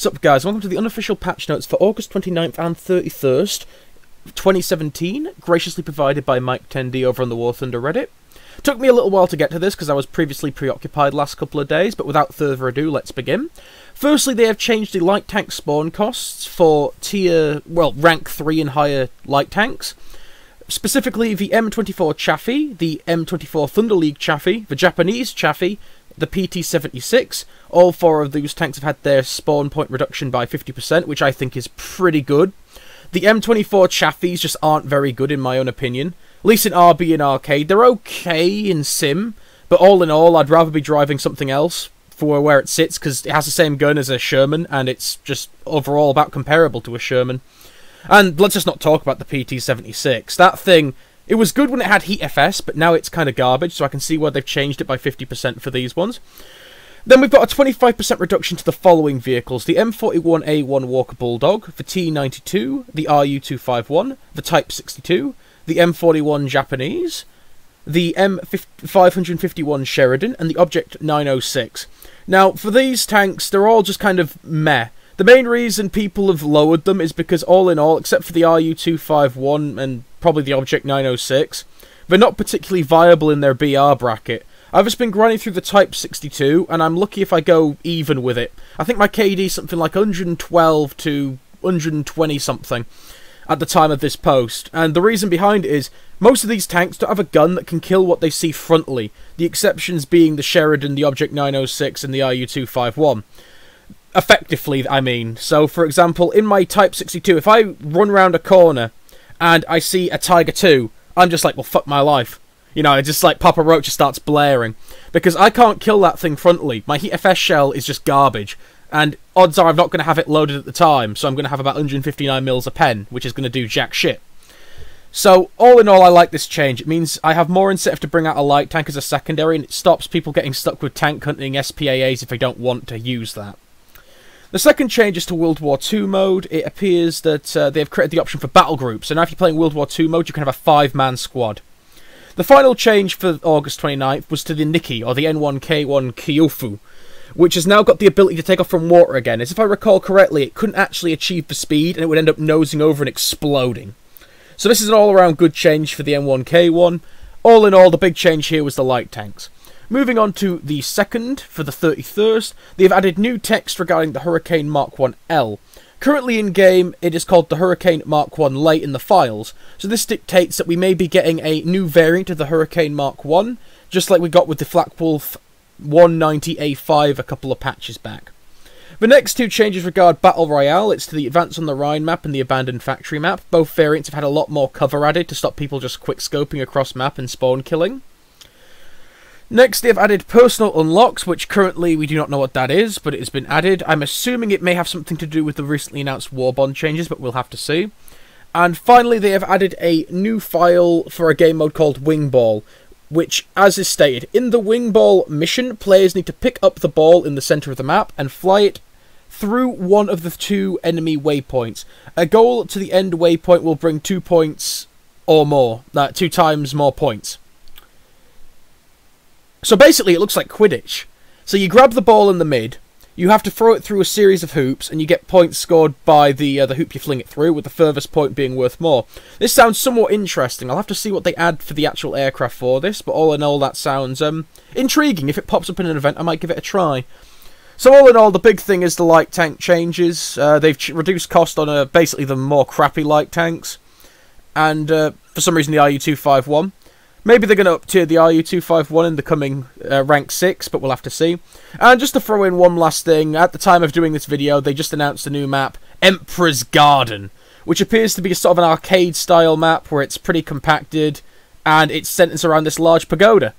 What's up, guys? Welcome to the unofficial patch notes for August 29th and 31st, 2017, graciously provided by Mike Tendy over on the War Thunder Reddit. Took me a little while to get to this because I was previously preoccupied last couple of days, but without further ado, let's begin. Firstly, they have changed the light tank spawn costs for tier, well, rank 3 and higher light tanks. Specifically, the M24 Chaffee, the M24 Thunder League Chaffee, the Japanese Chaffee, the PT-76. All four of those tanks have had their spawn point reduction by 50%, which I think is pretty good. The M24 Chaffies just aren't very good in my own opinion. At least in RB and Arcade. They're okay in Sim, but all in all, I'd rather be driving something else for where it sits, because it has the same gun as a Sherman, and it's just overall about comparable to a Sherman. And let's just not talk about the PT-76. That thing it was good when it had Heat FS, but now it's kind of garbage, so I can see why they've changed it by 50% for these ones. Then we've got a 25% reduction to the following vehicles. The M41A1 Walker Bulldog, the T92, the RU251, the Type 62, the M41 Japanese, the M551 Sheridan, and the Object 906. Now, for these tanks, they're all just kind of meh. The main reason people have lowered them is because, all in all, except for the RU251 and probably the Object 906, they're not particularly viable in their BR bracket. I've just been grinding through the Type 62, and I'm lucky if I go even with it. I think my KD something like 112 to 120 something at the time of this post, and the reason behind it is most of these tanks don't have a gun that can kill what they see frontally, the exceptions being the Sheridan, the Object 906, and the RU251 effectively, I mean. So, for example, in my Type 62, if I run around a corner and I see a Tiger 2, I'm just like, well, fuck my life. You know, it's just like Papa Roach just starts blaring. Because I can't kill that thing frontally. My Heat FS shell is just garbage. And odds are I'm not going to have it loaded at the time, so I'm going to have about 159 mils a pen, which is going to do jack shit. So, all in all, I like this change. It means I have more incentive to bring out a light tank as a secondary, and it stops people getting stuck with tank hunting SPAAs if they don't want to use that. The second change is to World War II mode. It appears that uh, they have created the option for battle groups, so now if you're playing World War II mode, you can have a five-man squad. The final change for August 29th was to the Nikki, or the N1K1 Kyofu, which has now got the ability to take off from water again. As if I recall correctly, it couldn't actually achieve the speed, and it would end up nosing over and exploding. So this is an all-around good change for the N1K1. All in all, the big change here was the light tanks. Moving on to the second, for the 31st, they have added new text regarding the Hurricane Mark 1L. Currently in game, it is called the Hurricane Mark 1 late in the files, so this dictates that we may be getting a new variant of the Hurricane Mark 1, just like we got with the Focke-Wulf 190A5 a couple of patches back. The next two changes regard Battle Royale. It's to the Advance on the Rhine map and the Abandoned Factory map. Both variants have had a lot more cover added to stop people just quick scoping across map and spawn killing. Next, they've added personal unlocks, which currently we do not know what that is, but it has been added. I'm assuming it may have something to do with the recently announced war bond changes, but we'll have to see. And finally, they have added a new file for a game mode called Wing Ball, which, as is stated, in the Wing Ball mission, players need to pick up the ball in the center of the map and fly it through one of the two enemy waypoints. A goal to the end waypoint will bring two points or more, uh, two times more points. So basically, it looks like Quidditch. So you grab the ball in the mid, you have to throw it through a series of hoops, and you get points scored by the uh, the hoop you fling it through, with the furthest point being worth more. This sounds somewhat interesting. I'll have to see what they add for the actual aircraft for this, but all in all, that sounds um intriguing. If it pops up in an event, I might give it a try. So all in all, the big thing is the light tank changes. Uh, they've reduced cost on uh, basically the more crappy light tanks, and uh, for some reason the RU251. Maybe they're going to up tier the RU251 in the coming uh, rank 6, but we'll have to see. And just to throw in one last thing, at the time of doing this video, they just announced a new map, Emperor's Garden, which appears to be sort of an arcade-style map where it's pretty compacted, and it's centered around this large pagoda.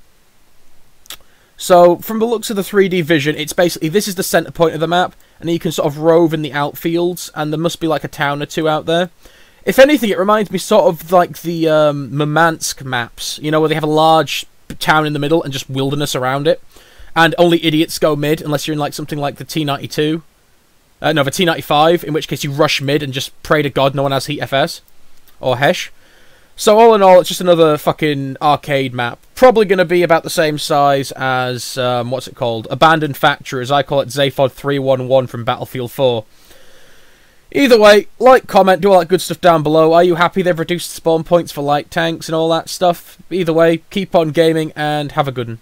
So, from the looks of the 3D vision, it's basically, this is the center point of the map, and you can sort of rove in the outfields, and there must be like a town or two out there. If anything, it reminds me sort of like the um, maps, you know, where they have a large town in the middle and just wilderness around it. And only idiots go mid, unless you're in like something like the T92. Uh, no, the T95, in which case you rush mid and just pray to God no one has Heat FS. Or Hesh. So all in all, it's just another fucking arcade map. Probably going to be about the same size as um, what's it called? Abandoned Factory, as I call it, Zavod 311 from Battlefield 4. Either way, like, comment, do all that good stuff down below. Are you happy they've reduced spawn points for light tanks and all that stuff? Either way, keep on gaming and have a good one.